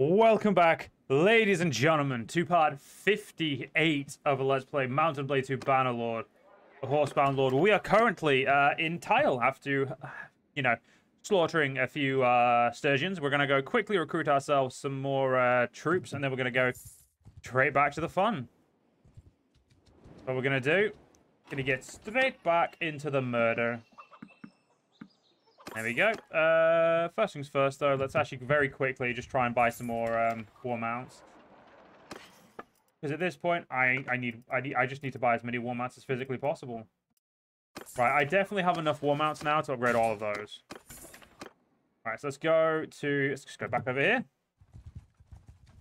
Welcome back, ladies and gentlemen, to part 58 of a Let's Play Mount and Blade 2 Bannerlord, Horsebound Lord. We are currently uh, in Tyal after, you know, slaughtering a few uh, Sturgians. We're going to go quickly recruit ourselves some more uh, troops, and then we're going to go straight back to the fun. What we're going to do, going to get straight back into the murder. There we go. Uh, first things first, though, let's actually very quickly just try and buy some more um, war mounts. Because at this point, I I need I need I just need to buy as many war mounts as physically possible. Right, I definitely have enough war mounts now to upgrade all of those. All right, so let's go to let's just go back over here.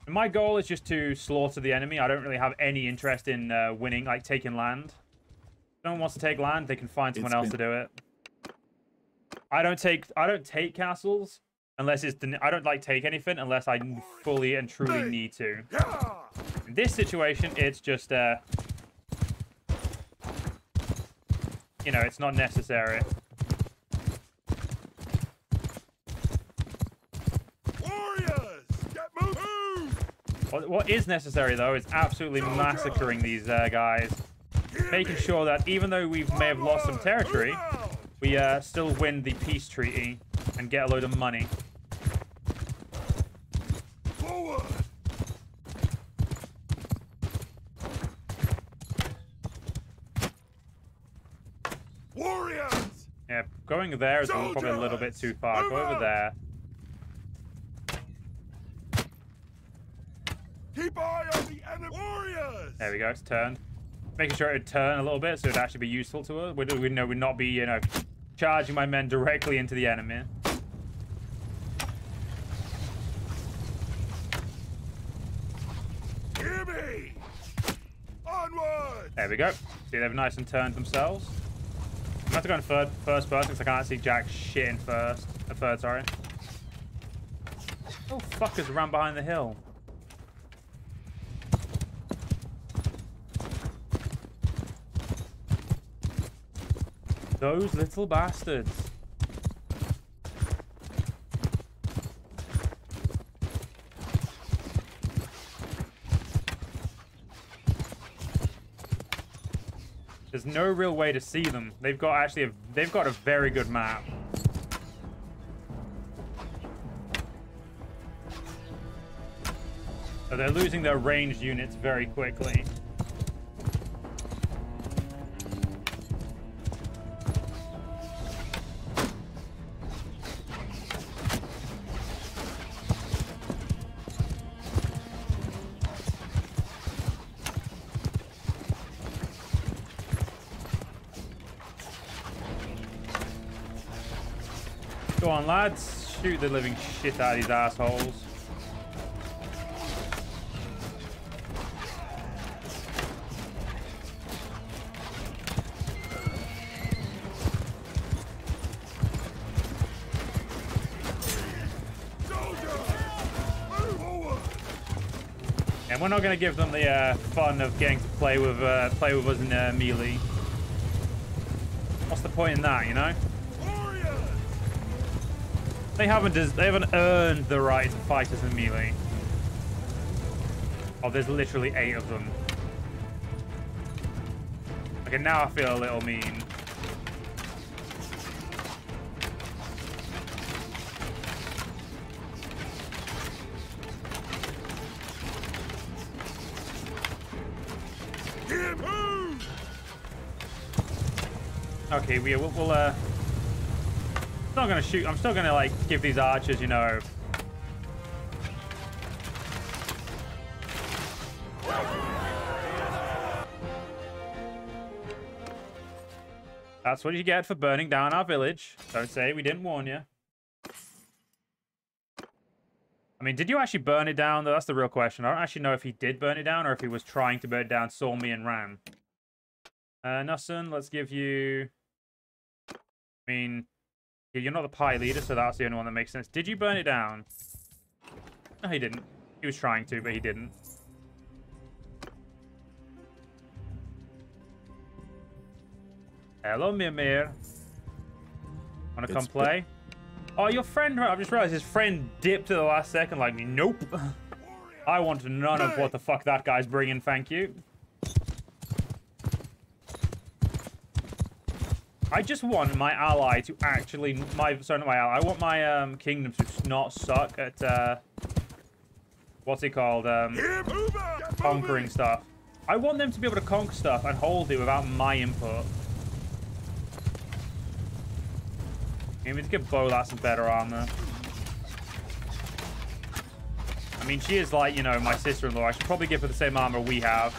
And my goal is just to slaughter the enemy. I don't really have any interest in uh, winning, like taking land. If no one wants to take land, they can find someone It's else been- to do it. I don't take I don't take castles unless it's I don't like take anything unless I fully and truly need to. In this situation, it's just uh you know, it's not necessary. Warriors! Get moving! What, what is necessary though is absolutely massacring these uh, guys, making sure that even though we may have lost some territory, we uh, still win the peace treaty and get a load of money. Forward! Warriors! Yeah, going there is probably a little bit too far. Go over there. Keep eye on the enemy! Warriors! There we go. It's turned. Making sure it would turn a little bit so it'd actually be useful to us. We we know would not be, you know, charging my men directly into the enemy. Hear me! Onward! There we go. See, they've nice and turned themselves. I'm going to go in third, first person because I can't see jack shit in first. A third, sorry. Oh, fuckers ran behind the hill. Those little bastards. There's no real way to see them. They've got actually a, they've got a very good map. So they're losing their ranged units very quickly. Go on, lads. Shoot the living shit out of these assholes. And we're not going to give them the uh, fun of getting to play with uh, play with us in uh, melee. What's the point in that, you know? They haven't they haven't earned the right to fight us in melee. Oh, there's literally eight of them. Okay, now I feel a little mean. Okay, we we'll, we'll uh. Gonna shoot. I'm still gonna like give these archers, you know. That's what you get for burning down our village. Don't say we didn't warn you. I mean, did you actually burn it down? Though? That's the real question. I don't actually know if he did burn it down or if he was trying to burn it down, saw me and ran. Uh, Nussin, let's give you... I mean, yeah, you're not the pie leader, so that's the only one that makes sense. Did you burn it down? No, he didn't. He was trying to, but he didn't. Hello, Mimir. Wanna come play? Oh, your friend, I've just realized his friend dipped at the last second like me. Nope. I want none of what the fuck that guy's bringing, thank you. I just want my ally to actually, my, sorry, not my ally, I want my um, kingdom to not suck at, uh, what's it called, um, conquering stuff. I want them to be able to conquer stuff and hold it without my input. Maybe to give Bola some better armor. I mean, she is like, you know, my sister-in-law. I should probably give her the same armor we have.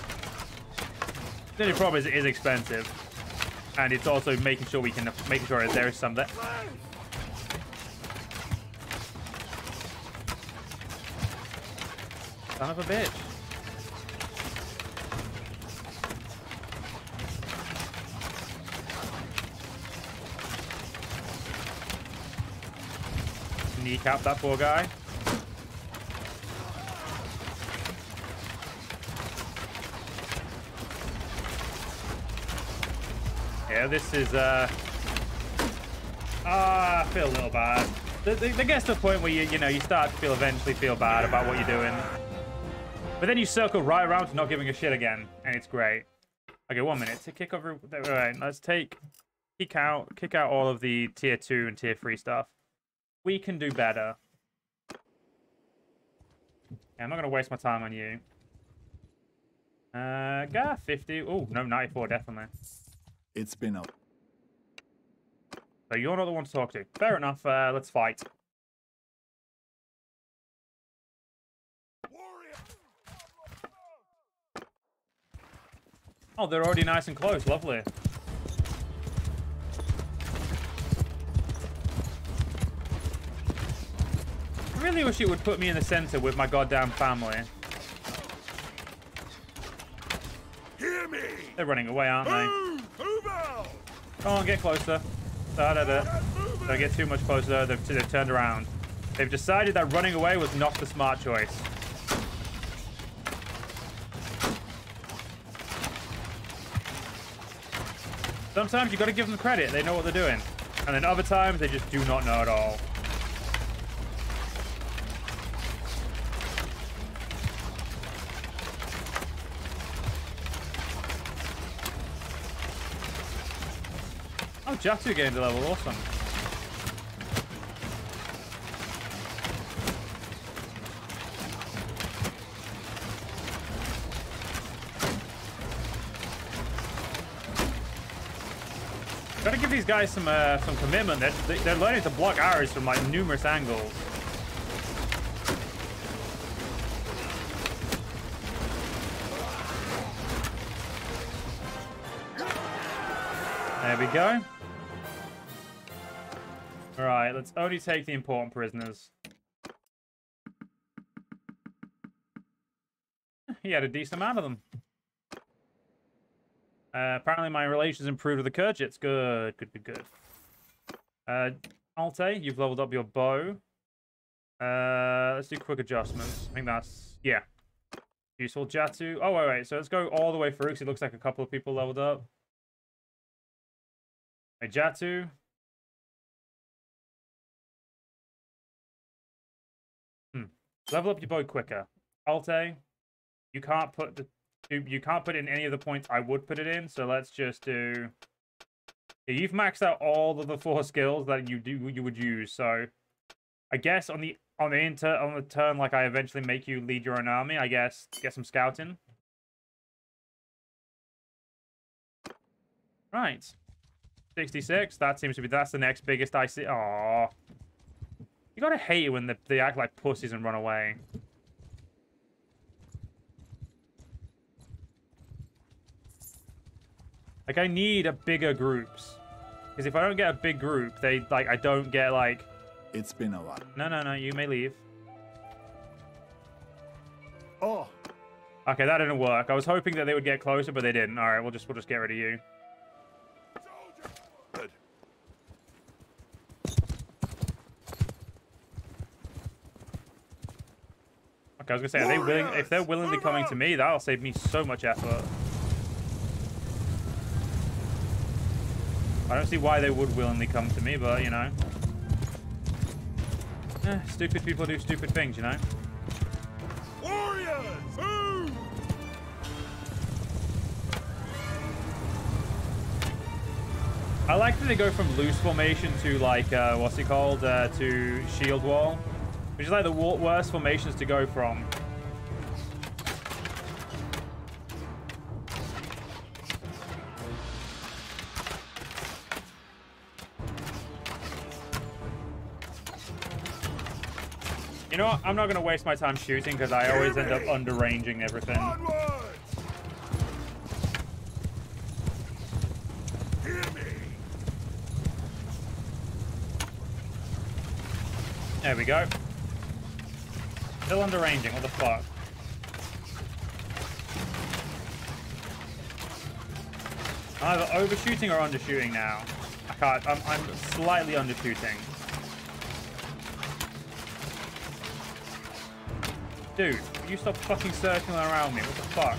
The only problem is it is expensive. And it's also making sure we can, making sure there is some that... Son of a bitch. Kneecap that poor guy. Yeah, this is, uh... Ah, I feel a little bad. There, gets to a point where you, you know, you start to feel eventually feel bad about what you're doing. But then you circle right around to not giving a shit again, and it's great. Okay, one minute to kick over. All right, let's take kick out, kick out all of the tier two and tier three stuff. We can do better. Yeah, I'm not gonna waste my time on you. Uh, guy 50. Oh no, 94 definitely. It's been a So you're not the one to talk to. Fair enough. Uh, let's fight. Oh, they're already nice and close. Lovely. I really wish it would put me in the center with my goddamn family. Hear me! They're running away, aren't they? Come on, get closer. Da da. Don't get too much closer. They've, they've turned around. They've decided that running away was not the smart choice. Sometimes you've got to give them credit. They know what they're doing. And then other times, they just do not know at all. Jatu gained a level. Awesome. Gotta give these guys some uh, some commitment. They're, they- they're learning to block arrows from like numerous angles. There we go. Let's only take the important prisoners. He had a decent amount of them. Uh, apparently my relations improved with the Khuzaits. Good, good, good, good. Uh, Alte, you've leveled up your bow. Uh, let's do quick adjustments. I think that's, yeah. Useful Jatu. Oh, wait, wait. So let's go all the way through because it looks like a couple of people leveled up. Hey, Jatu. Level up your bow quicker. Alte, you can't put the you, you can't put in any of the points I would put it in, so let's just do you've maxed out all of the four skills that you do you would use, so I guess on the on the inter on the turn like I eventually make you lead your own army, I guess get some scouting. Right. 66. That seems to be that's the next biggest I see. Aw. You gotta hate it when they, they act like pussies and run away. Like I need a bigger groups. Because if I don't get a big group, they like I don't get like it's been a while. no no no, you may leave. Oh, Okay, that didn't work. I was hoping that they would get closer, but they didn't. Alright, we'll just we'll just get rid of you. I was gonna say, are they willing if they're willingly coming to me, that'll save me so much effort. I don't see why they would willingly come to me, but you know. Eh, stupid people do stupid things, you know? Warriors, move! I like that they go from loose formation to like, uh, what's it called? Uh, to shield wall. Which is like the worst formations to go from. You know what? I'm not going to waste my time shooting because I always end up underranging everything. There we go. Still under ranging, what the fuck? I'm either overshooting or undershooting now. I can't, I'm, I'm slightly undershooting. Dude, you stop fucking circling around me? What the fuck?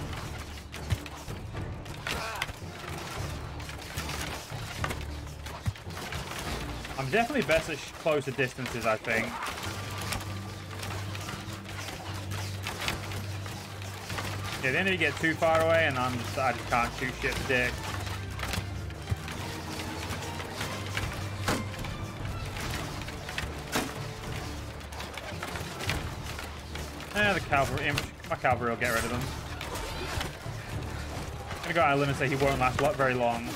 I'm definitely best at closer distances, I think. Yeah, then if you get too far away, and I'm just, I just can't shoot shit dick. Eh, the cavalry, my cavalry will get rid of them. I'm gonna go out a limb and say he won't last very long.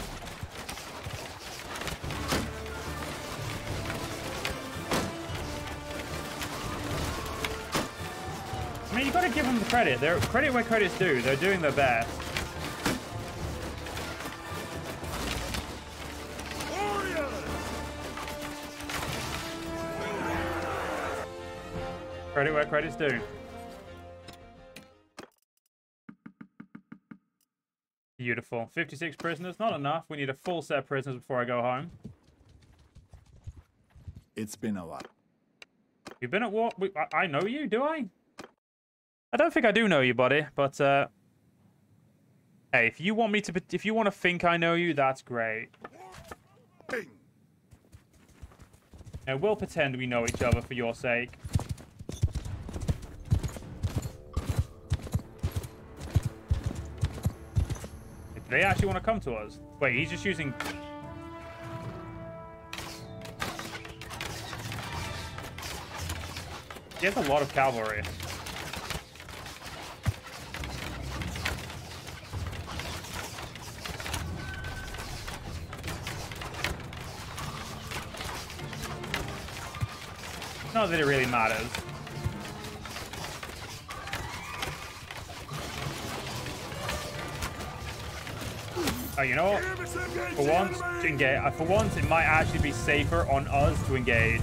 I mean, you gotta give them the credit. They're credit where credit's due. They're doing their best. Credit where credit's due. Beautiful. 56 prisoners. Not enough. We need a full set of prisoners before I go home. It's been a while. You've been at war. I know you, do I? I don't think I do know you, buddy. But uh, hey, if you want me to, if you want to think I know you, that's great. Bing! Now we'll pretend we know each other for your sake. If they actually want to come to us. Wait, he's just using. He has a lot of cavalry. Not that it really matters. Oh, you know what? For once, engage. uh, For once, it might actually be safer on us to engage.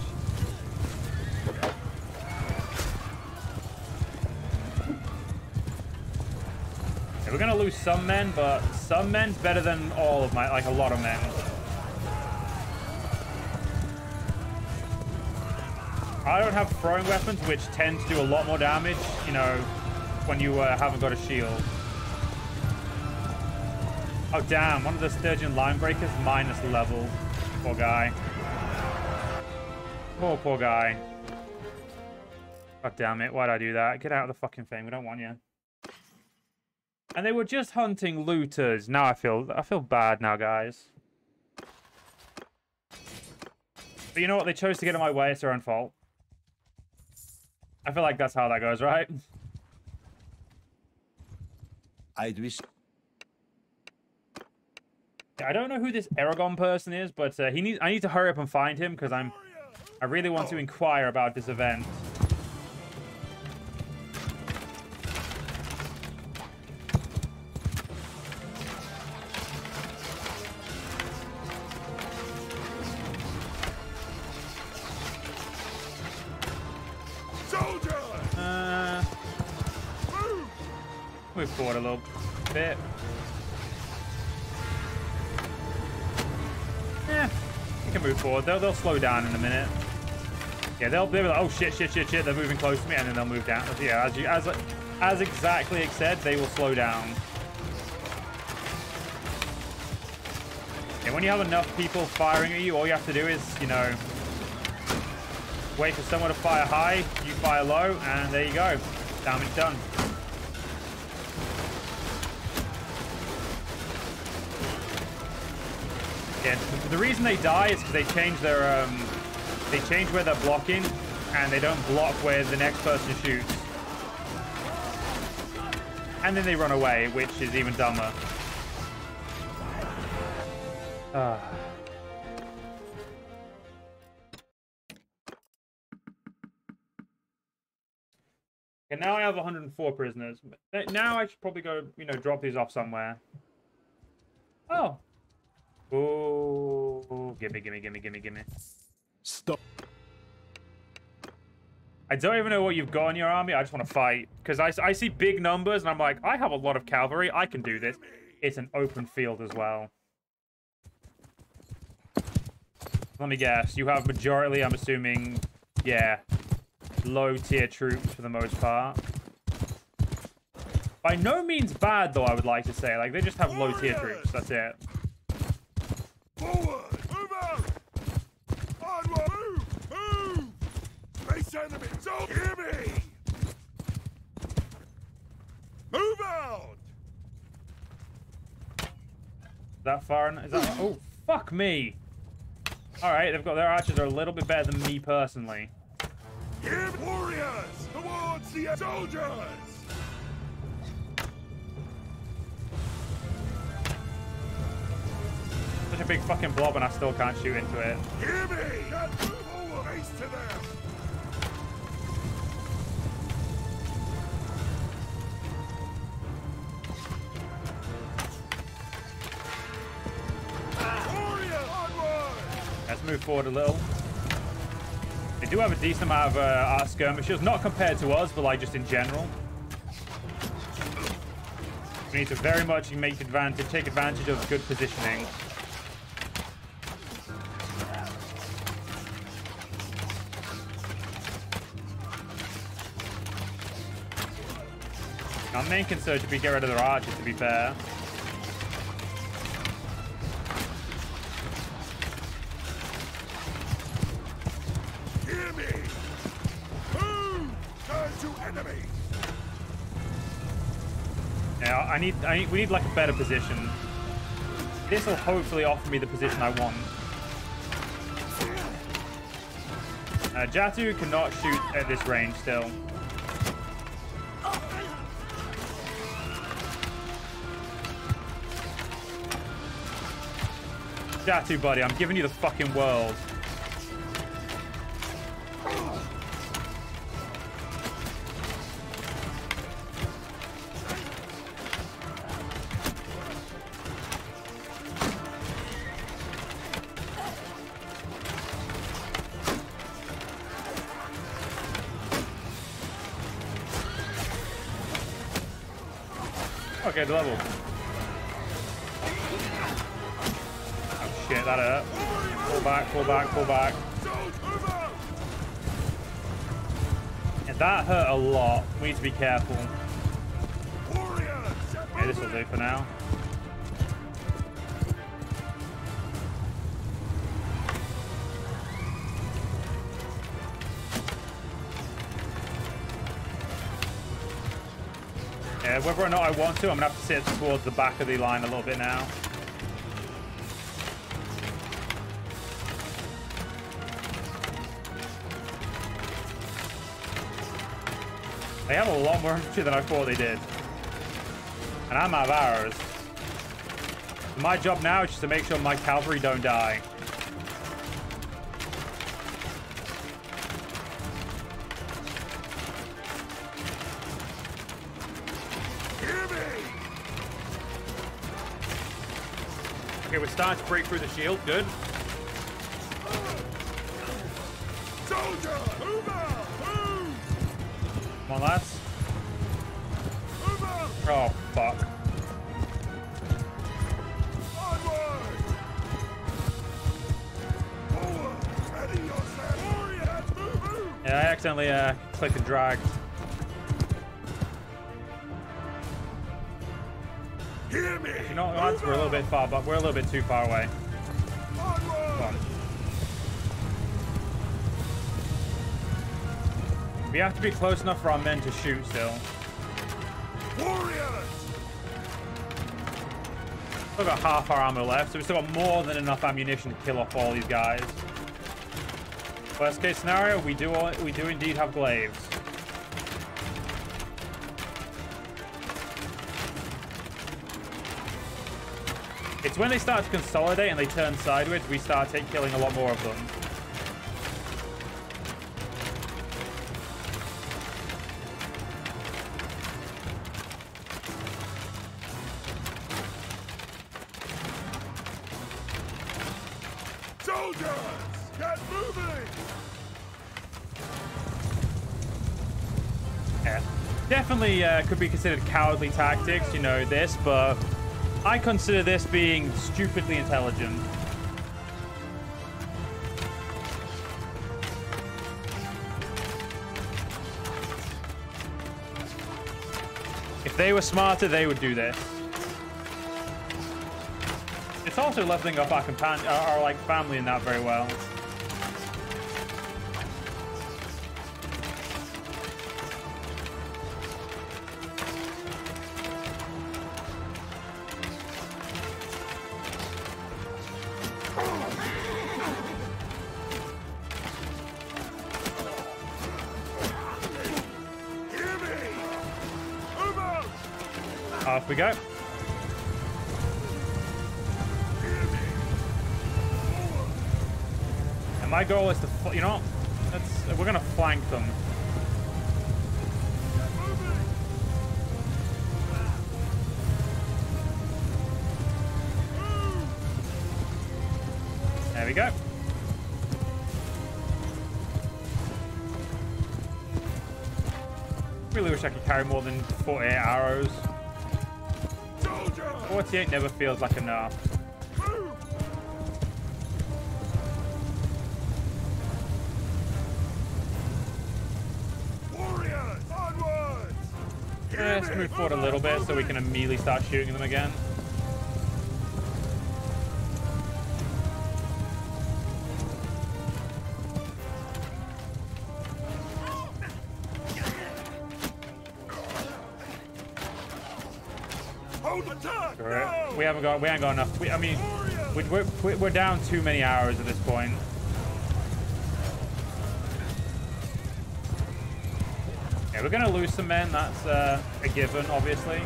Yeah, we're gonna lose some men, but some men's better than all of my, like a lot of men. I don't have throwing weapons, which tend to do a lot more damage, you know, when you uh, haven't got a shield. Oh, damn. One of the Sturgian line breakers minus level. Poor guy. Poor, poor guy. God damn it. Why'd I do that? Get out of the fucking thing. We don't want you. And they were just hunting looters. Now I feel I feel bad now, guys. But you know what? They chose to get in my way. It's their own fault. I feel like that's how that goes, right? I'd wish I don't know who this Aragon person is, but uh, he needs. I need to hurry up and find him because I'm. I really want to inquire about this event. Bit. Yeah, we can move forward. They'll they'll slow down in a minute. Yeah, they'll they'll be like, oh shit, shit, shit, shit. They're moving close to me, and then they'll move down. Yeah, as you as as exactly it said, they will slow down. Yeah, when you have enough people firing at you, all you have to do is, you know, Wait for someone to fire high, you fire low, and there you go. Damage done. The- reason they die is because they change their um, they change where they're blocking, and they don't block where the next person shoots. And then they run away, which is even dumber. Ah. Okay, now I have 104 prisoners. Uh, Now I should probably go, you know, drop these off somewhere. Oh. Oh, gimme, gimme, gimme, gimme, gimme. Stop. I don't even know what you've got in your army. I just want to fight. Because I, I see big numbers, and I'm like, I have a lot of cavalry. I can do this. It's an open field as well. Let me guess. You have majority, I'm assuming, yeah, low-tier troops for the most part. By no means bad, though, I would like to say. Like, they just have low-tier troops. That's it. Move out! Move! Move! Face enemy! So hear me! Move out! That far? Is that? Oh, fuck me! All right, they've got their archers are a little bit better than me personally. Me! Warriors! Towards the soldiers! Such a big fucking blob, and I still can't shoot into it. Hear me! Face to them! Let's move forward a little. They do have a decent amount of uh, our skirmishers, not compared to us, but like just in general. We need to very much make advantage, take advantage of good positioning. Our main concern should be get rid of their archer, to be fair. Hear me! Move! Turn to enemy! Yeah, I need, I need, we need like a better position. This will hopefully offer me the position I want. Uh, Jatu cannot shoot at this range still. Jatu, buddy, I'm giving you the fucking world. Okay, the level. Shit, that hurt. Pull back, pull back, pull back. And that hurt a lot. We need to be careful. Okay, this will do for now. Yeah, whether or not I want to, I'm gonna have to sit towards the back of the line a little bit now. They have a lot more infantry than I thought they did. And I'm out of arrows. My job now is just to make sure my cavalry don't die. Okay, we're starting to break through the shield. Good. On, lads. Oh, fuck. Onward! Forward! Ready yourself! Warriors! Move, move! Yeah, I accidentally uh, clicked and dragged. Hear me! You know what, lads? We're a little bit far, but we're a little bit too far away. We have to be close enough for our men to shoot still. Warriors! Still got half our armor left, so we've still got more than enough ammunition to kill off all these guys. Worst case scenario, we do all, we do indeed have glaives. It's when they start to consolidate and they turn sideways, we start take, killing a lot more of them. Could be considered cowardly tactics, you know, this, but I consider this being stupidly intelligent. If they were smarter, they would do this. It's also leveling up our our like family in that very well. Off we go. And my goal is to, you know, let's, we're gonna flank them. There we go. Really wish I could carry more than 48 arrows. Soldiers! 48 never feels like enough. Warriors! Onwards! Let's move forward a little bit so we can immediately start shooting them again. We haven't got, we ain't got enough. We, I mean, we, we're, we're we're down too many hours at this point. Yeah, we're gonna lose some men. That's uh, a given, obviously.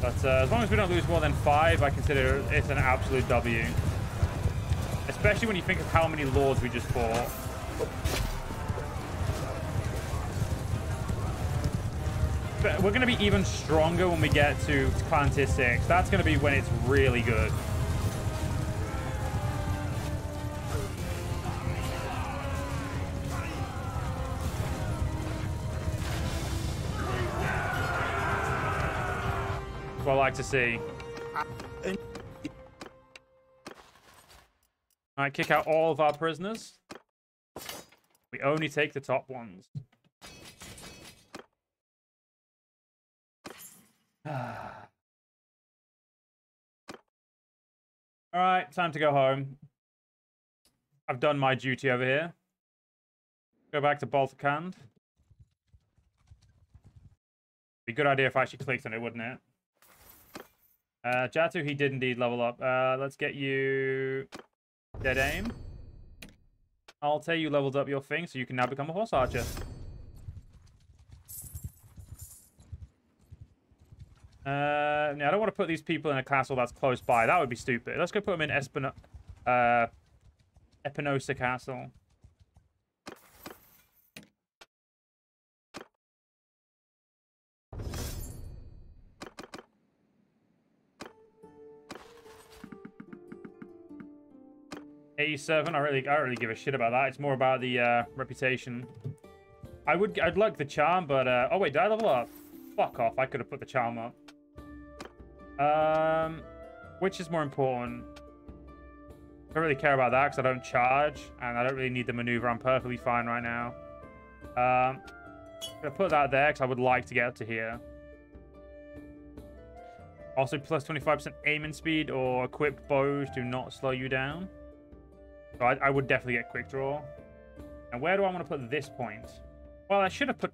But uh, as long as we don't lose more than five, I consider it an absolute W. Especially when you think of how many lords we just fought. We're going to be even stronger when we get to Clan Tier 6. That's going to be when it's really good. What I like to see. Alright, kick out all of our prisoners. We only take the top ones. All right, time to go home. I've done my duty over here. Go back to Baltakhand. Be a good idea if I actually clicked on it, wouldn't it? Uh, Jatu, he did indeed level up. Uh, let's get you dead aim. Altair, you leveled up your thing, so you can now become a horse archer. Uh, no, I don't want to put these people in a castle that's close by. That would be stupid. Let's go put them in Espino uh, Epinosa Castle. Eighty-seven. I really, I don't really give a shit about that. It's more about the uh, reputation. I would, I'd like the charm, but uh, oh wait, did I level up? Fuck off. I could have put the charm up. Um, which is more important? I don't really care about that because I don't charge and I don't really need the maneuver. I'm perfectly fine right now. Um, I'm gonna put that there because I would like to get up to here. Also, plus 25% aiming speed or equipped bows do not slow you down. So I, I would definitely get quick draw. And where do I want to put this point? Well, I should have put...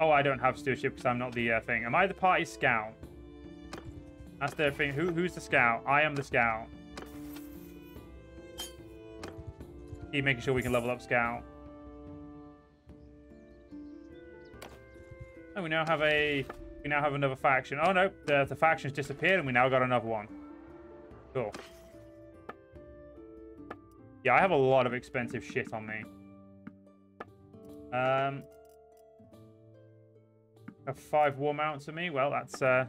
Oh, I don't have stewardship because I'm not the uh, thing. Am I the party scout? That's the thing. Who, who's the scout? I am the scout. Keep making sure we can level up scout. And we now have a... We now have another faction. Oh, no. The, the faction's disappeared and we now got another one. Cool. Yeah, I have a lot of expensive shit on me. Um, have five war mounts on me. Well, that's uh,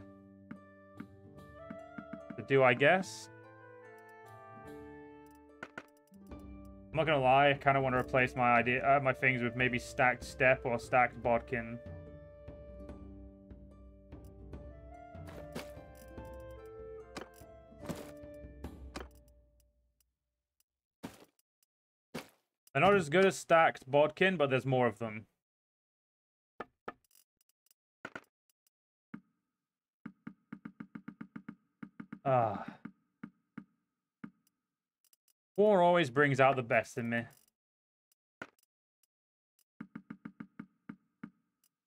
do, I guess. I'm not gonna lie. I kind of want to replace my idea, uh, my things with maybe stacked step or stacked bodkin. They're not as good as stacked bodkin, but there's more of them. Ah. War always brings out the best in me.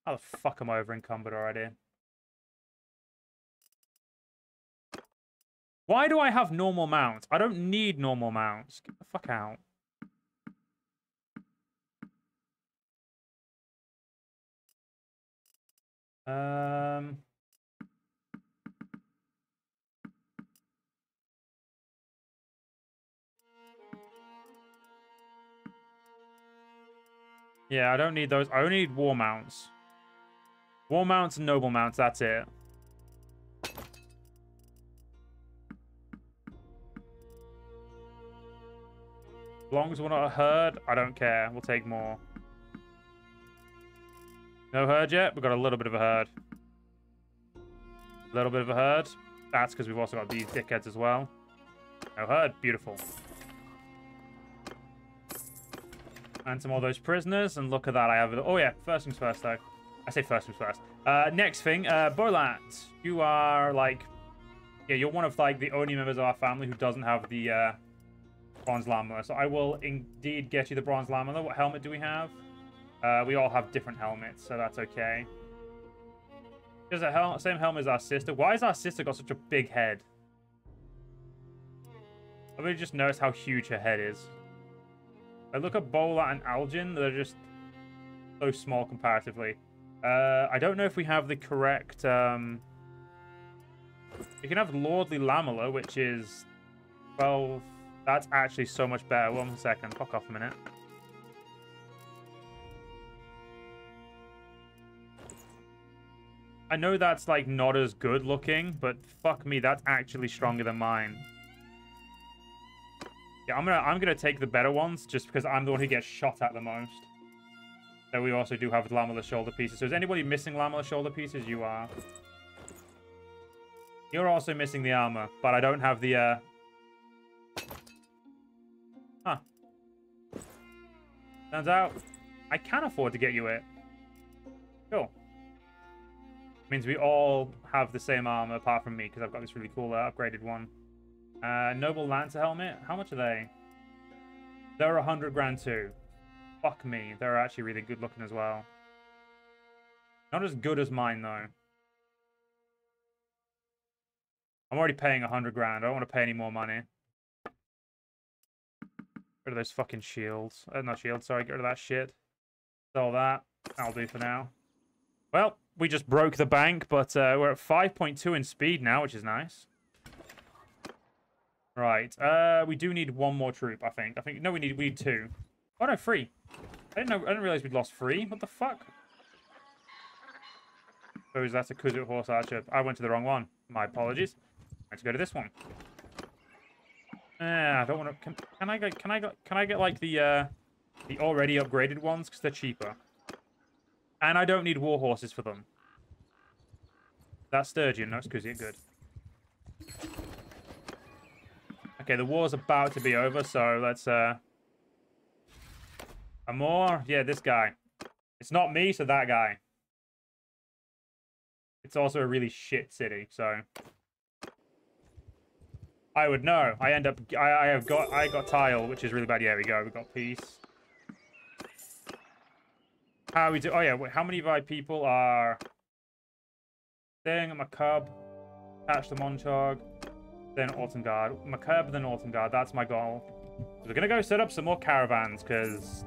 How the fuck am I over encumbered already? Why do I have normal mounts? I don't need normal mounts. Get the fuck out. Um... Yeah, I don't need those. I only need war mounts. War mounts and noble mounts, that's it. As long as we're not a herd, I don't care. We'll take more. No herd yet? We've got a little bit of a herd. A little bit of a herd. That's because we've also got these dickheads as well. No herd. Beautiful. And some of those prisoners. And look at that. I have... Oh, yeah. First things first, though. I say first things first. Uh, next thing. Uh, Boylat. You are, like... Yeah, you're one of, like, the only members of our family who doesn't have the uh, bronze llama. So I will indeed get you the bronze llama. What helmet do we have? Uh, we all have different helmets, so that's okay. A hel same helmet as our sister. Why has our sister got such a big head? I really just noticed how huge her head is. I look at Bola and Algin, they're just so small comparatively. Uh, I don't know if we have the correct... Um... We can have Lordly Lamellar, which is 12... That's actually so much better. One second, fuck off a minute. I know that's like not as good looking, but fuck me, that's actually stronger than mine. Yeah, I'm gonna I'm gonna take the better ones just because I'm the one who gets shot at the most. So we also do have lamellar shoulder pieces. So is anybody missing lamellar shoulder pieces? You are. You're also missing the armor, but I don't have the uh Huh. Turns out I can afford to get you it. Cool means we all have the same armor apart from me because I've got this really cool uh, upgraded one. Uh, Noble Lancer helmet. How much are they? They're a hundred grand too. Fuck me. They're actually really good looking as well. Not as good as mine though. I'm already paying a hundred grand. I don't want to pay any more money. Get rid of those fucking shields. Uh, not shields, sorry. Get rid of that shit. Sell that. That'll do for now. Well, we just broke the bank, but uh, we're at 5.2 in speed now, which is nice. Right. Uh, we do need one more troop, I think. I think no, we need we need two. Oh no, three. I didn't know. I didn't realize we'd lost three. What the fuck? Suppose that's a Khuzait horse archer. I went to the wrong one. My apologies. Let's go to this one. Yeah, I don't want to. Can, can, I get? Can I get? Can I get like the uh, the already upgraded ones because they're cheaper? And I don't need war horses for them. That's Sturgian, no, it's because good. Okay, the war's about to be over, so let's, uh... Amor? Yeah, this guy. It's not me, so that guy. It's also a really shit city, so... I would know. I end up. I, I have got. I got Tyal, which is really bad. Yeah, we go. We got peace. How we do? Oh yeah. Wait, how many of our people are staying at my cub? Attach the Monchog, then Autumn Guard. Cub, then Autumn Guard. That's my goal. We're gonna go set up some more caravans because,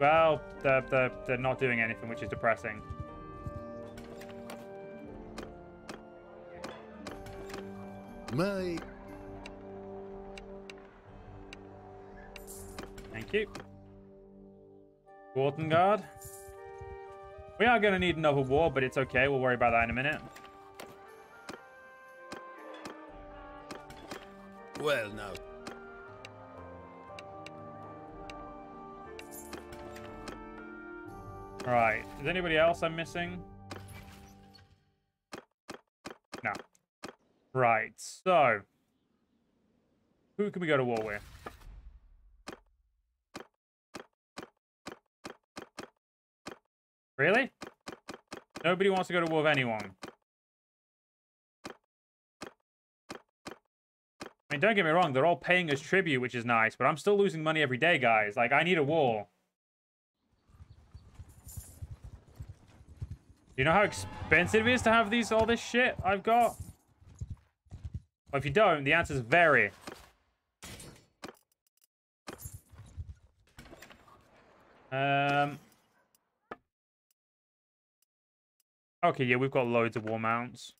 well, they're, they're they're not doing anything, which is depressing. My Thank you. Walton Guard. We are going to need another war, but it's okay. We'll worry about that in a minute. Well now. Right. Is anybody else I'm missing? No. Right. So. Who can we go to war with? Really? Nobody wants to go to war with anyone. Mean, don't get me wrong, they're all paying us tribute, which is nice, but I'm still losing money every day, guys. Like, I need a war. You know how expensive it is to have these all this shit I've got? Well, if you don't, the answer is very. Um. Okay, yeah, we've got loads of war mounts.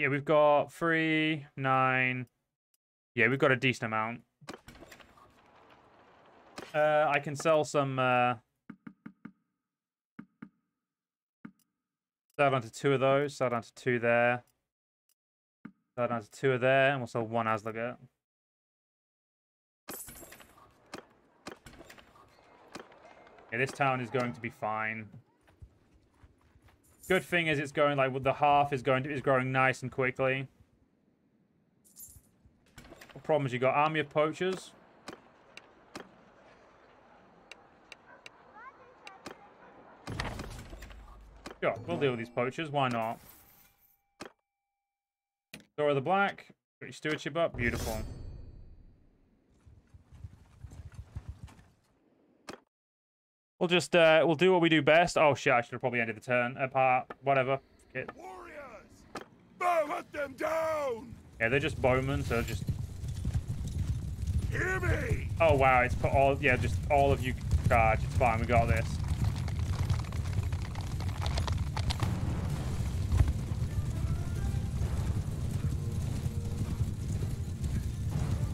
Yeah, we've got three, nine. Yeah, we've got a decent amount. Uh, I can sell some. Uh, sell down to two of those. Sell down to two there. Sell down to two of there, and we'll sell one Asliger. Yeah, this town is going to be fine. Good thing is it's going like with the half is going to is growing nice and quickly. The problem is you got army of poachers. Sure, we'll deal with these poachers. Why not? Dora the Black. Got your stewardship up. Beautiful. We'll just, uh, we'll do what we do best. Oh shit, I should have probably ended the turn. Apart, whatever. It, Warriors! Bow hunt them down! yeah, they're just bowmen, so just... Hear me! Oh wow, it's put all, yeah, just all of you charge. It's fine, we got this.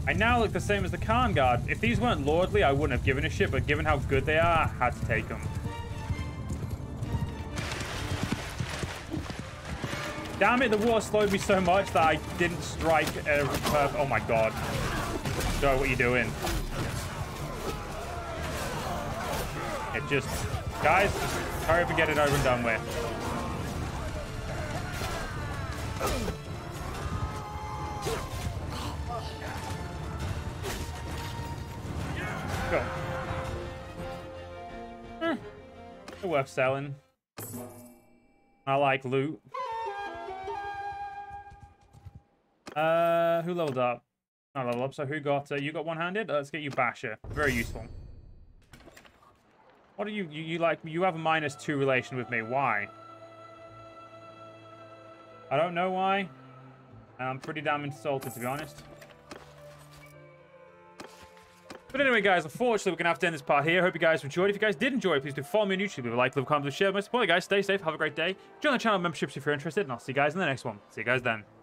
I now look the same as the Khan Guard. If these weren't lordly, I wouldn't have given a shit, but given how good they are, I had to take them. Damn it, the water slowed me so much that I didn't strike a perf- Oh my god. Joe, what are you doing? It just... Guys, hurry up and get it over and done with. Selling. I like loot. Uh, who leveled up? Not leveled up, so who got, uh, you got one-handed? Let's get you Basher. Very useful. What are you, you, you like, you have a minus two relation with me. Why? I don't know why. I'm pretty damn insulted, to be honest. But anyway, guys, unfortunately, we're going to have to end this part here. Hope you guys enjoyed. If you guys did enjoy, please do follow me on YouTube. Leave a like, leave a comment, leave a share. Most importantly, guys, stay safe. Have a great day. Join the channel memberships if you're interested, and I'll see you guys in the next one. See you guys then.